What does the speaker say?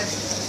Gracias.